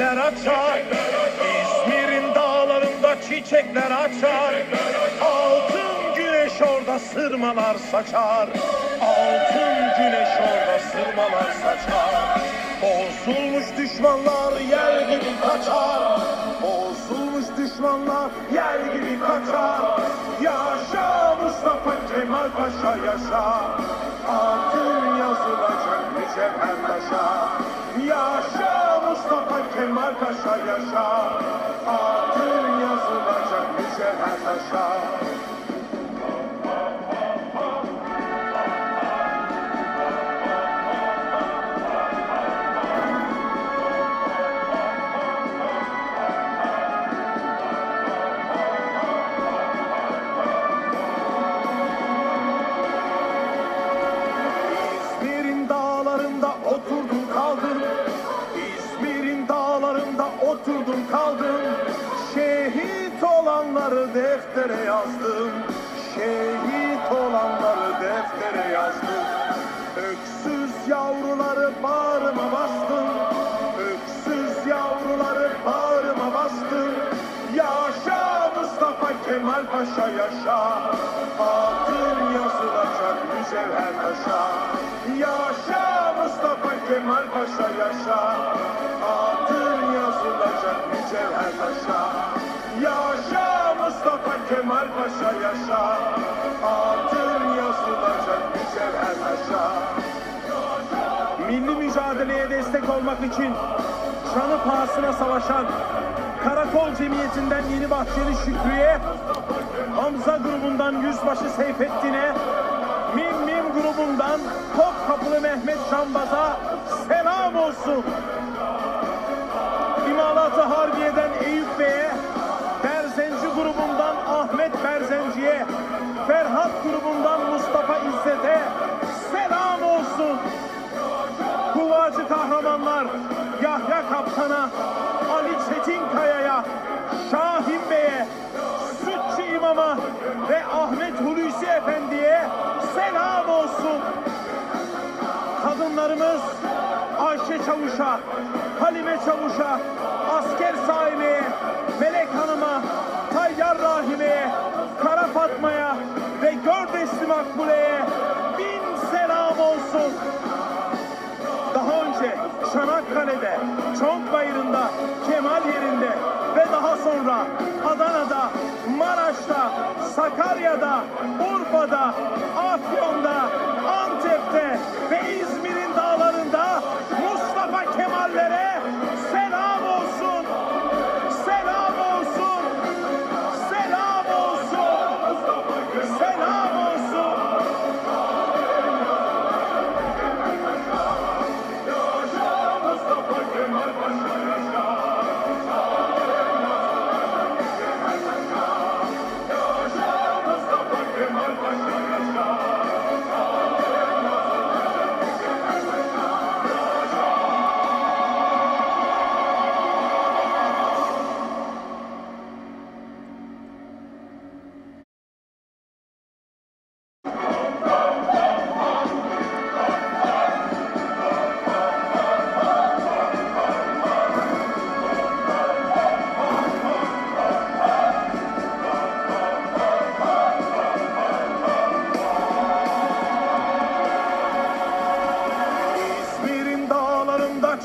çiçekler açar. İzmir'in dağlarında çiçekler açar. Altın güneş orada sırmalar saçar. Altın güneş orada sırmalar saçar. Bozulmuş düşmanlar yer gibi kaçar. Bozulmuş düşmanlar yer gibi kaçar. Yaşa Mustafa Kemal Paşa yaşa Adın yazılacak mücevher taşa Yaşa Mustafa Kemal Paşa yaşa Adın yazılacak mücevher taşa oturdum kaldım. Şehit olanları deftere yazdım. Şehit olanları deftere yazdım. Öksüz yavruları bağrıma bastım. Öksüz yavruları bağrıma bastım. Yaşa Mustafa Kemal Paşa yaşa. Adın yazılacak mücevher taşa. Yaşa Mustafa Kemal Paşa yaşa. yazılacak mücevher taşa Yaşa Mustafa Kemal Paşa yaşa. Adın yazılacak mücevher taşa Milli mücadeleye destek olmak için canı pahasına savaşan Karakol Cemiyeti'nden Yeni Bahçeli Şükrü'ye, Hamza grubundan Yüzbaşı Seyfettin'e, Mim Mim grubundan Topkapılı Mehmet Şambaz'a selam olsun. İmalatı Harbiye'den Eyüp Bey'e, Berzenci grubundan Ahmet Berzenci'ye, Ferhat grubundan Mustafa İzzet'e selam olsun. Kuvacı kahramanlar Yahya Kaptan'a, Ali Çetinkaya'ya, Şahin Bey'e, Sütçü İmam'a ve Ahmet Hulusi Efendi'ye selam olsun. Kadınlarımız Ayşe Çavuş'a, Halime Çavuş'a, Asker Saime'ye, Melek Hanım'a, Tayyar Rahime'ye, Kara Fatma'ya ve Gördesli Makbule'ye bin selam olsun. Daha önce Çanakkale'de, Çonkbayırı'nda, Kemal yerinde ve daha sonra Adana'da, Maraş'ta, Sakarya'da, Urfa'da,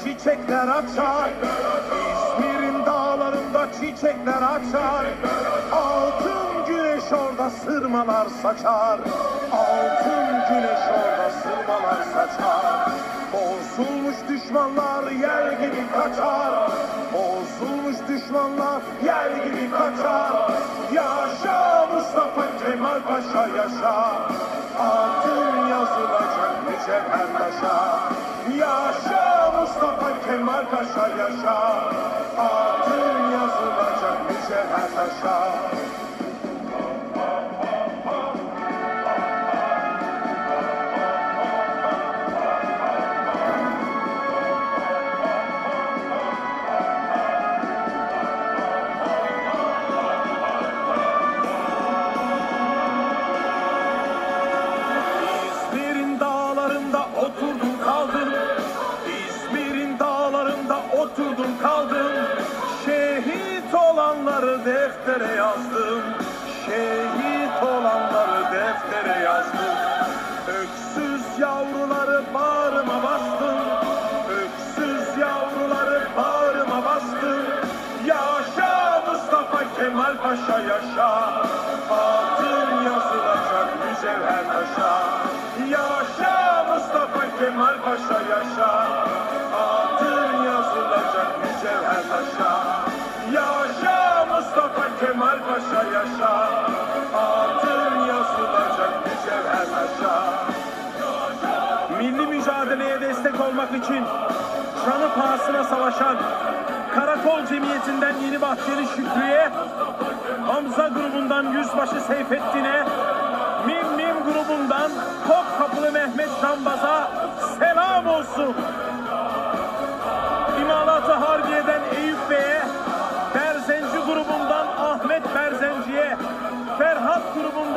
çiçekler açar. İzmir'in dağlarında çiçekler açar. Altın güneş orada sırmalar saçar. Altın güneş orada sırmalar saçar. Bozulmuş düşmanlar yer gibi kaçar. Bozulmuş düşmanlar yer gibi kaçar. Yaşa Mustafa Kemal Paşa yaşa Adın yazılacak mücevher taşa Kemal Paşa yaşa. Adın yazılacak mücevher taşa deftere yazdım. Şehit olanları deftere yazdım. Öksüz yavruları bağrıma bastım. Öksüz yavruları bağrıma bastım. Yaşa Mustafa Kemal Paşa yaşa. Altın yazılacak mücevher taşa Yaşa Mustafa Kemal Paşa yaşa. Altın yazılacak mücevher taşa Kemal Paşa yaşa Altın yazılacak mücevher taşa Milli mücadeleye destek olmak için canı pahasına savaşan Karakol Cemiyeti'nden Yeni Bahçeli Şükrü'ye, Hamza grubundan Yüzbaşı Seyfettin'e, Mim Mim grubundan Topkapılı Mehmet Şambaz'a selam olsun. 그러면